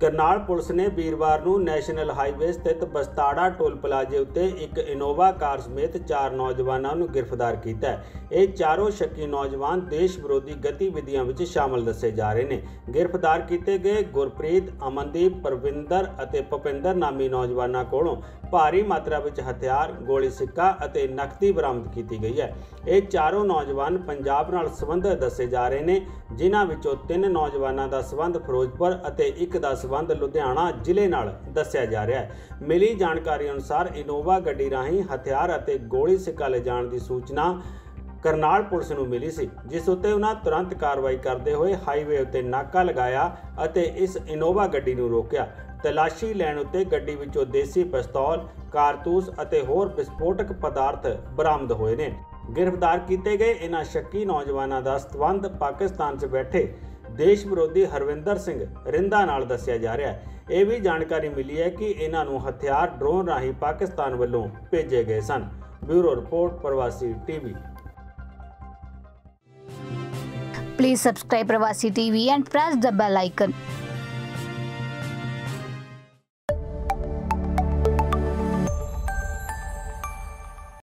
Karnal police ਨੇ ਵੀਰਵਾਰ ਨੂੰ ਨੈਸ਼ਨਲ ਹਾਈਵੇ ਸਥਿਤ ਬਸਤਾੜਾ ਟੋਲ ਪਲਾਜ਼ੇ ਉੱਤੇ ਇੱਕ ਇਨੋਵਾ ਕਾਰ ਸਮੇਤ ਚਾਰ ਨੌਜਵਾਨਾਂ ਨੂੰ ਗ੍ਰਿਫਤਾਰ ਕੀਤਾ ਹੈ। ਇਹ ਚਾਰੋਂ ਸ਼ੱਕੀ ਨੌਜਵਾਨ ਦੇਸ਼ ਵਿਰੋਧੀ ਗਤੀਵਿਧੀਆਂ ਵਿੱਚ ਸ਼ਾਮਲ ਦੱਸੇ ਜਾ ਰਹੇ ਨੇ। ਗ੍ਰਿਫਤਾਰ ਕੀਤੇ ਗਏ ਗੁਰਪ੍ਰੀਤ, ਅਮਨਦੀਪ, ਪਰਵਿੰਦਰ ਅਤੇ ਭੁਪਿੰਦਰ ਨਾਮੀ ਨੌਜਵਾਨਾਂ ਕੋਲੋਂ ਭਾਰੀ ਮਾਤਰਾ ਵਿੱਚ ਹਥਿਆਰ, ਗੋਲੀ ਸਿੱਕਾ ਅਤੇ ਨਕਦੀ ਬਰਾਮਦ ਕੀਤੀ ਗਈ ਹੈ। ਇਹ ਚਾਰੋਂ ਨੌਜਵਾਨ ਪੰਜਾਬ ਨਾਲ ਸੰਬੰਧਿਤ ਦੱਸੇ ਜਾ ਰਹੇ ਨੇ, ਜਿਨ੍ਹਾਂ ਵਿੱਚੋਂ ਤਿੰਨ ਨੌਜਵਾਨਾਂ ਦਾ ਸੰਬੰਧ ਫਿਰੋਜ਼ਪੁਰ ਅਤੇ ਇੱਕ ਦਾ ਸੰਬੰਧ ਲੁਧਿਆਣਾ ਜ਼ਿਲ੍ਹੇ ਨਾਲ ਦੱਸਿਆ ਜਾ ਰਿਹਾ ਹੈ। ਮਿਲੀ ਜਾਣਕਾਰੀ ਅਨੁਸਾਰ ਇਨੋਵਾ ਗੱਡੀ ਰਾਹੀਂ ਹਥਿਆਰ ਅਤੇ ਗੋਲੀ ਸਿੱਕਾ ਲਿਜਾਣ ਦੀ ਸੂਚਨਾ ਕਰਨਾਲ ਪੁਲਿਸ ਨੂੰ ਮਿਲੀ ਸੀ, ਜਿਸ ਉੱਤੇ ਉਹਨਾਂ ਤੁਰੰਤ ਕਾਰਵਾਈ ਕਰਦੇ ਹੋਏ ਹਾਈਵੇ ਉੱਤੇ ਨਾਕਾ ਲਗਾਇਆ ਅਤੇ ਇਸ ਇਨੋਵਾ ਗੱਡੀ ਨੂੰ ਰੋਕਿਆ। ਤਲਾਸ਼ੀ ਲੈਣ ਉੱਤੇ ਗੱਡੀ ਵਿੱਚੋਂ ਦੇਸੀ ਪਿਸਤੌਲ, ਕਾਰਤੂਸ ਅਤੇ ਹੋਰ ਵਿਸਫੋਟਕ ਪਦਾਰਥ ਬਰਾਮਦ ਹੋਏ ਨੇ। ਗ੍ਰਿਫਤਾਰ ਕੀਤੇ ਗਏ ਇਹਨਾਂ ਸ਼ੱਕੀ ਨੌਜਵਾਨਾਂ ਦਾ ਸਬੰਧ ਪਾਕਿਸਤਾਨ 'ਚ ਬੈਠੇ ਦੇਸ਼ ਵਿਰੋਧੀ ਹਰਵਿੰਦਰ ਸਿੰਘ ਰਿੰਦਾ ਨਾਲ ਦੱਸਿਆ ਜਾ ਰਿਹਾ ਹੈ। ਇਹ ਵੀ ਜਾਣਕਾਰੀ ਮਿਲੀ ਹੈ ਕਿ ਇਹਨਾਂ ਨੂੰ ਹਥਿਆਰ ਡਰੋਨ ਰਾਹੀਂ ਪਾਕਿਸਤਾਨ ਵੱਲੋਂ ਭੇਜੇ ਗਏ ਸਨ। Bureau report, Pravasi TV. Please subscribe Pravasi TV and press the bell icon.